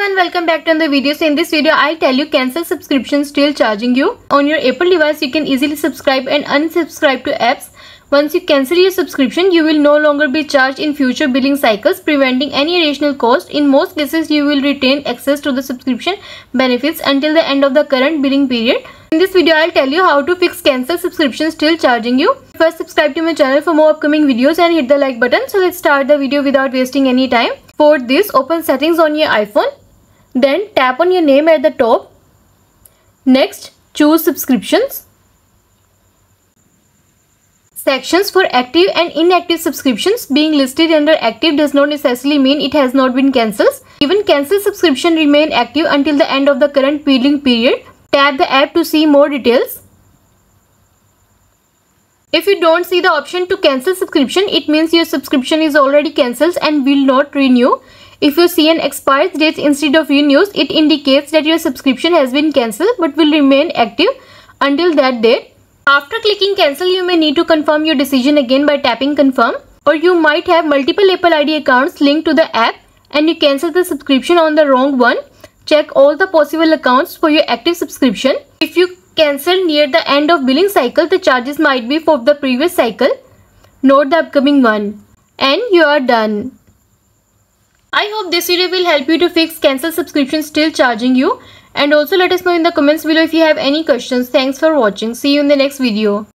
everyone welcome back to another video. So in this video i'll tell you cancel subscription still charging you. On your apple device you can easily subscribe and unsubscribe to apps. Once you cancel your subscription you will no longer be charged in future billing cycles preventing any additional cost. In most cases you will retain access to the subscription benefits until the end of the current billing period. In this video i'll tell you how to fix cancel subscription still charging you. First subscribe to my channel for more upcoming videos and hit the like button. So let's start the video without wasting any time. For this, open settings on your iPhone. Then tap on your name at the top. Next, choose subscriptions. Sections for active and inactive subscriptions being listed under active does not necessarily mean it has not been cancelled. Even cancelled subscription remain active until the end of the current billing period. Tap the app to see more details. If you don't see the option to cancel subscription, it means your subscription is already cancelled and will not renew. If you see an expired date instead of renews, it indicates that your subscription has been cancelled but will remain active until that date. After clicking cancel, you may need to confirm your decision again by tapping confirm. Or you might have multiple Apple ID accounts linked to the app and you cancel the subscription on the wrong one. Check all the possible accounts for your active subscription. If you cancelled near the end of billing cycle, the charges might be for the previous cycle, not the upcoming one. And you are done. I hope this video will help you to fix cancel subscription still charging you. And also let us know in the comments below if you have any questions. Thanks for watching. See you in the next video.